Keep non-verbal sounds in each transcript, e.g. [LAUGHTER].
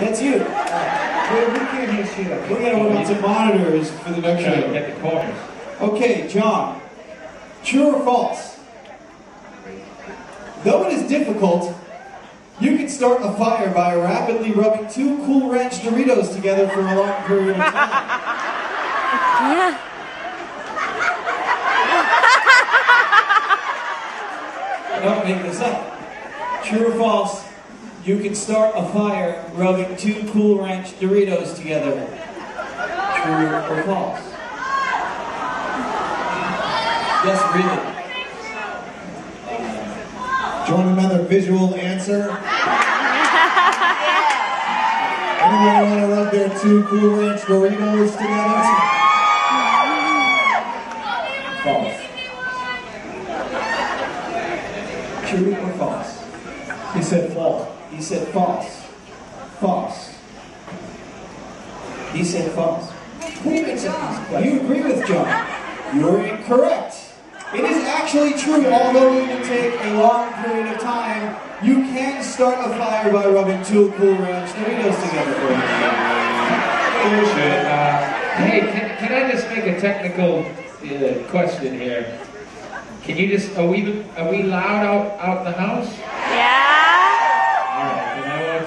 That's you. Uh, well, we can't hear shit up We gotta on some monitors for the next show. get the corners. Okay, John. True or false? Though it is difficult, you can start a fire by rapidly rubbing two Cool Ranch Doritos together for a long period of time. I [LAUGHS] don't make this up. True or false? You can start a fire rubbing two Cool Ranch Doritos together. True or false? Yes, really. Do you want another visual answer? Anybody want to rub their two Cool Ranch Doritos together? False. True or false? He said false. He said false. False. He said false. Who makes up these questions? You agree with John. You're incorrect. It is actually true, although it will take a long period of time, you can start a fire by rubbing two Cool Ranch Doritos together. Bullshit. Uh, hey, can, can I just make a technical uh, question here? Can you just, are we, are we loud out, out in the house? Yeah.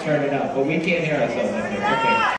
Turn it up, but we can't hear ourselves up there. Okay.